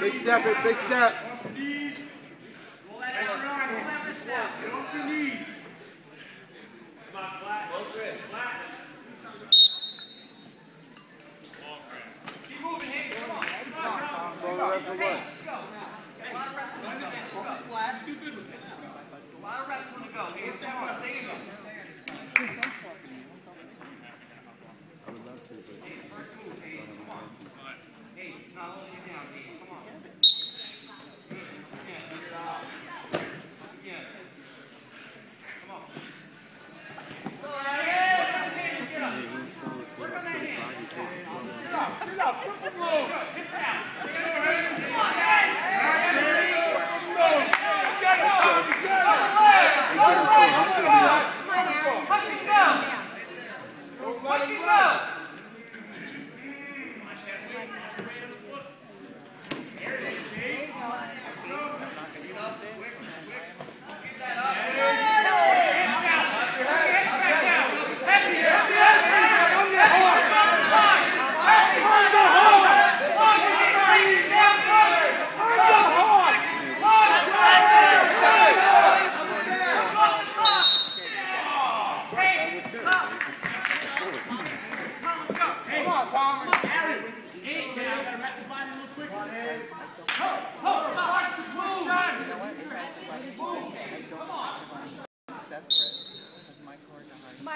Big step, big step.